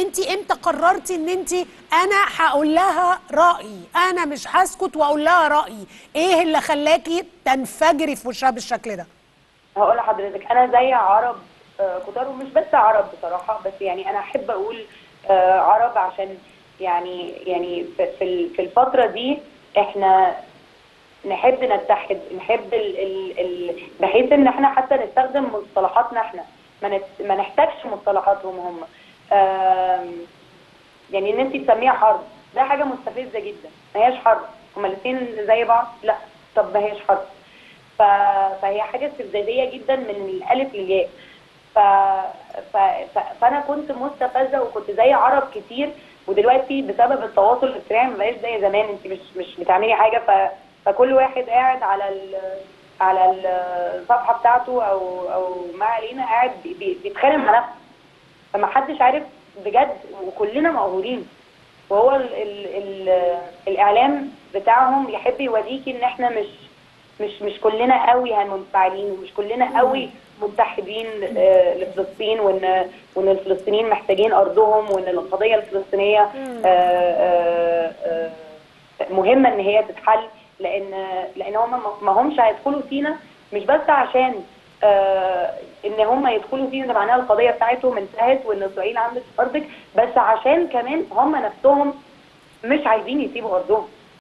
انت إمتى قررتي ان انت أنا هقول لها رايي أنا مش هسكت واقول لها رايي إيه اللي خلاكي تنفجري في وشها بالشكل ده؟ هقول لحضرتك أنا زي عرب آه، كتار ومش بس عرب بصراحة بس يعني أنا أحب أقول آه، عرب عشان يعني يعني في في ال- في الفترة دي إحنا نحب نتحد نحب ال ال ال بحيث إن إحنا حتى نستخدم مصطلحاتنا إحنا. ما ما نحتاجش مصطلحاتهم هم. يعني إن انت تسميها حرب ده حاجة مستفزة جدا. ما هياش حرب هما الاثنين زي بعض؟ لا. طب ما هياش حرب ف... فهي حاجة استفزازية جدا من الألف للياء. ف... ف... ف... فأنا كنت مستفزة وكنت زي عرب كتير ودلوقتي بسبب التواصل الاجتماعي ما بقاش زي زمان. انت مش مش بتعملي حاجة ف... فكل واحد قاعد على ال... على الصفحة بتاعته أو أو ما علينا قاعد بي- بي- بيتخانق مع نفسه. فما حدش عارف بجد وكلنا مقهورين. وهو ال ال ال الإعلام بتاعهم يحب يوريكي إن إحنا مش مش مش كلنا قوي منفعلين ومش كلنا قوي متحدين آه، لفلسطين وإن وإن الفلسطينيين محتاجين أرضهم وإن القضية الفلسطينية آه، آه، مهمة إن هي تتحل. لأن لأن هم ما همش هيدخلوا فينا مش بس عشان إن هم يدخلوا فينا ده معناها القضية بتاعتهم انتهت وإن إسرائيل عملت في أرضك. بس عشان كمان هم نفسهم مش عايزين يسيبوا أرضهم.